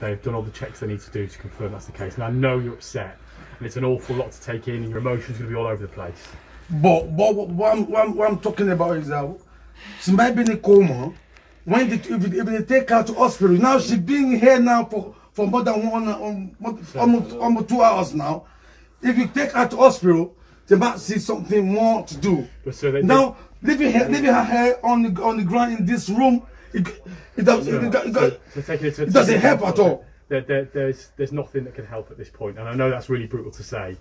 They've done all the checks they need to do to confirm that's the case. And I know you're upset, and it's an awful lot to take in, and your emotions are going to be all over the place. But but what I'm, what I'm, what I'm talking about is that she might be in a coma. When they, if, they- if they take her to hospital, now she's been here now for, for more than one, um, more- almost, almost two hours now. If you take her to hospital, they might see something more to do. But so they, Now, leaving her, leaving her hair on the on the ground in this room, it, does, does- doesn't help at all. There, there, there's there's nothing that can help at this point, and I know that's really brutal to say,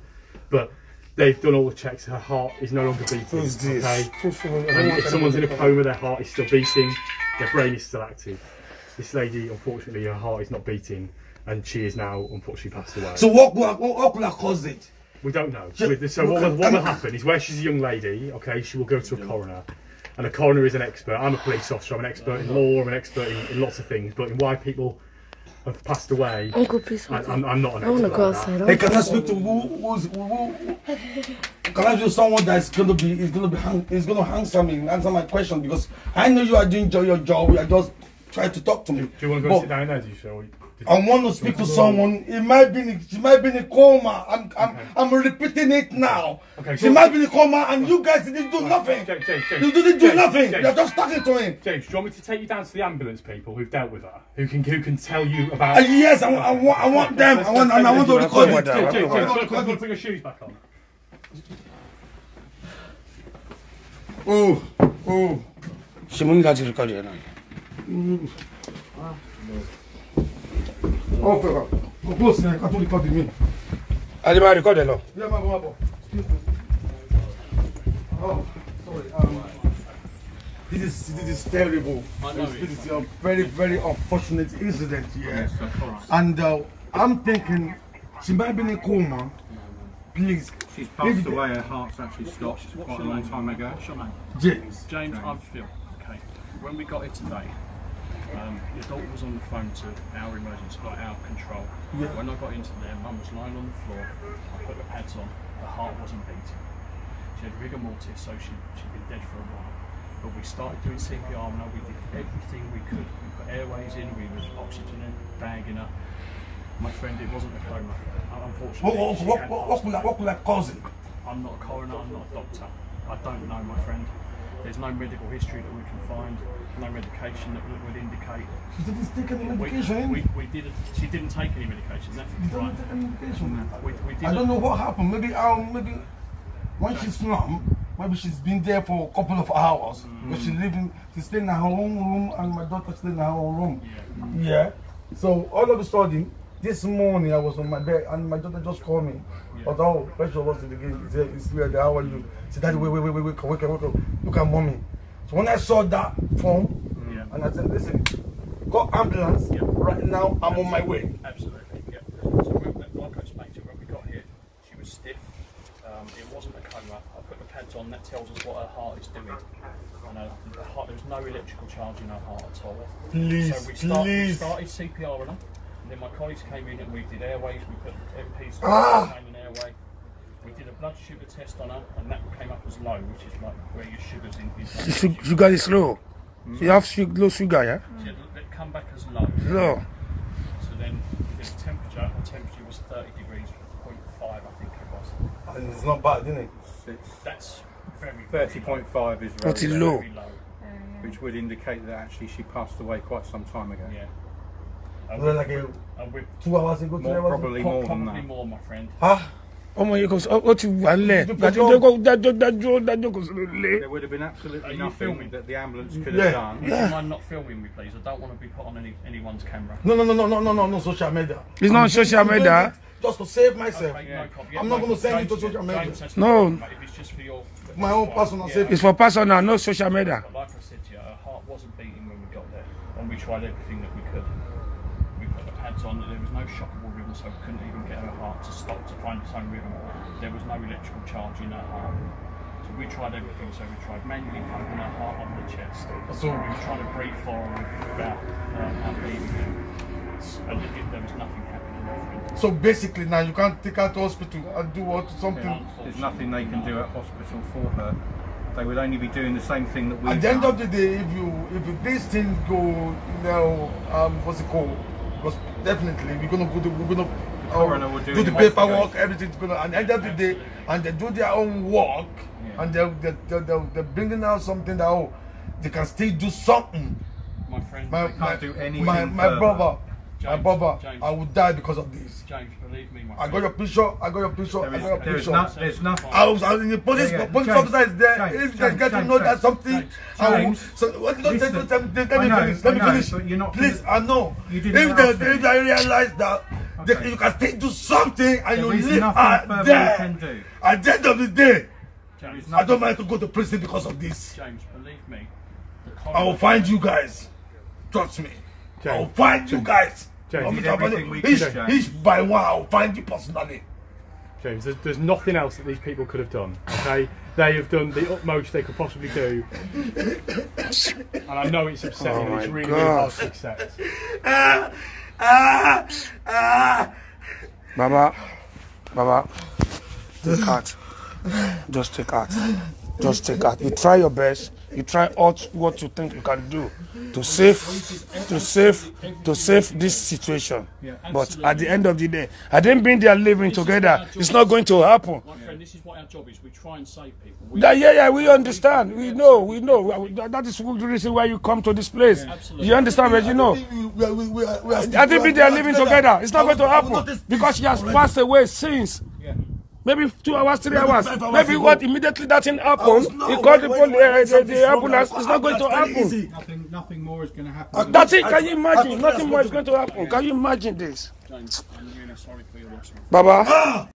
but they've done all the checks. Her heart is no longer beating. Okay, and if someone's in a coma, their heart is still beating, their brain is still active. This lady, unfortunately, her heart is not beating, and she is now unfortunately passed away. So what what, what could have caused it? We don't know. So what, will- what will happen is where she's a young lady, okay, she will go to a coroner. And a coroner is an expert. I'm a police officer, I'm an expert in law, I'm an expert in, in lots of things, but in why people have passed away, Uncle, please I, hold I'm. I'm not an I want expert. to go outside. Hey, can I speak to who, who's, who, who, can I do someone that's gonna be is gonna be hang, is gonna answer me answer my question because I know you are doing your your job. You are just trying to talk to me. Do you want to go But sit down there, do you, Cheryl? Did I want to speak to someone. It might be in, she might be in a coma. I'm I'm I'm repeating it now. Okay, she might be in a coma, and you guys didn't do nothing. James, James, James, You didn't do James, nothing. James. You're just talking to him. James, do you want me to take you down to the ambulance people who've dealt with her, who can who can tell you Uh, about? yes, I, want- I want I want them. I want and I want to record it. James, James, James, I want to James, James, put your shoes back on. Oh oh. ṣe mo ní láti record yẹn náà. Oh, fẹ́ wa. Kò close yẹn ká tó record mi. a lè máa record ẹ lọ. Yeah, my boy. Excuse me. Oh, sorry. Um, this is this is terrible. This is a very very unfortunate incident here. And uh, I'm thinking she might be in a coma. Please, She's passed If- away, her heart's actually stopped quite a long time ago. What's your name? James. James, I'm Okay. When we got here today, um, your daughter was on the phone to our emergency, like our control. Yeah. When I got into there, mum was lying on the floor. I put the pads on. Her heart wasn't beating. She had rigor mortis, so she, she'd been dead for a while. But we started doing CPR. We did everything we could. We put airways in, we was oxygening, bagging her. My friend, it wasn't a coma. Unfortunately, What what what what, what what could I cause it? I'm not a coroner, I'm not a doctor. I don't know, my friend. There's no medical history that we can find, no medication that would indicate. She didn't take any medication. we, we did she didn't take any medication, that's didn't right. take any medication. We, we did I don't know what happened. Maybe um maybe when she's slump, maybe she's been there for a couple of hours. But she's living she's staying in her own room and my daughter's staying in her own room. Yeah. So all of a sudden, this morning I was on my bed and my daughter just called me. But oh, pressure was in the game. He said, it's here, how are you? She said, Daddy, wait, wait, wait, wait, wait, wait, wait, wait, look at mommy. So when I saw that phone, Yeah. and I said, listen, call ambulance Yeah. right now, I'm on my way. Absolutely, yeah. So we, like I explained to you, when we got here, she was stiff. Um, it wasn't a coma. I put the pads on, that tells us what her heart is doing. And her, her heart, there was no electrical charge in her heart at all. Please, so we, start, we please. started CPR on her, and then my colleagues came in and we did airways, we put MPs Ah! in an airway. We did a blood sugar test on her, and that came up as low, which is like where your sugar's in. in Su- su- sugar is low. so You have su- low sugar, yeah? She had it come back as low. Low. So then we did a temperature, the temperature was 30 degrees, 0.5 I think it was. And it's not bad, isn't it? It's That's very, very 30.5 is That's very low. Very low. which would indicate that actually she passed away quite some time ago. Yeah. And Well, we- like a, and two hours ago, three More, hours probably ago. more than probably that. more, my friend. Ah, ọmọ yìí kò sọ ó ti wà nílẹ̀ Dúpẹ́ gbàtí lọ́wọ́. dájọ́ dájọ́ dájọ́ dájọ́ kò sí lé. There would have been absolutely nothing that the ambulance could Yeah. have done. Would you mind not filming me, please? I don't want to be put on any anyone's camera. no, no, no, no, no, no, no, no, social media. It's not I'm social media. Just to save myself. Okay, no problem. I'm not gonna send you to social media. No. fine, but If it's just for your My own personal Yeah. safety. It's for personal, no social media. But like I said to you, her heart wasn't beating when we got there, and we tried everything that we could. We put the pads on, there was no shockable rhythm, so we couldn't even get her heart to stop to find its own rhythm. There was no electrical charge in her heart. So we tried everything, so we tried manually pumping her heart on the chest. So- we were trying to breathe for her without um, her. And it, it- there was nothing happening. So basically now you can't take her to hospital and do what something. There's nothing they can do at hospital for her. They would only be doing the same thing that we At the end of the day, if you if this thing go, you know, um, what's it called? Definitely we're gonna go to we're gonna will do do the paperwork, everything's gonna and end of the day, and they do their own work, Yeah. and they're, they're, they're, they're, bringing out something that oh, they can still do something. My friend, My can't my, do anything my, my further. Brother, my brother, James. I would die because of this. James, believe me, my I got your picture. I got your picture. I got your there is picture. not, there's nothing. I was, I was in the police. Yeah, yeah. Police James, officer is there. James, if they James, get to James, know that something, James, I will. So what? Don't listen. let, let, let, me know, finish. Let me know, finish. but you're not Please, I know. You If didn't they, ask me. if they realize that they, Okay. you can still do something and you There is live nothing out there. can do. At the end of the day, James, I don't mind to go to prison because of this. James, believe me. The I will find you guys. Trust me. I will James, find you guys. James, I'm you gonna find everything you. we each, could, James. each by one, I'll find you personally. James, there's, there's nothing else that these people could have done. Okay, they have done the utmost they could possibly do, and I know it's upsetting. Oh it's my really, really hard God. to accept. Ah, ah, ah. Baba, Baba, take heart. Just take heart. Just take heart. You try your best. You try all what you think you can do to save, to save, to save this situation. But at the end of the day, I didn't bring their living together. It's not going to happen. My friend, this is what our job is. We try and save people. We, That, yeah, yeah, we understand. We know, we know. That- is the reason why you come to this place. Absolutely. You understand, but you know. We, we, we, we are, we are still- I they are we living together. It's not going to happen because she has passed away since. Maybe two hours, three Maybe hours. hours Maybe ago. what immediately that thing I happened. was- no, He called the, uh, the, the ambulance. It's not going to happen. Nothing, nothing more is going to happen. That's it. Can you imagine? Nothing more is going to happen. Can you imagine this? James, I'm really sorry for your loss. Baba. Ah!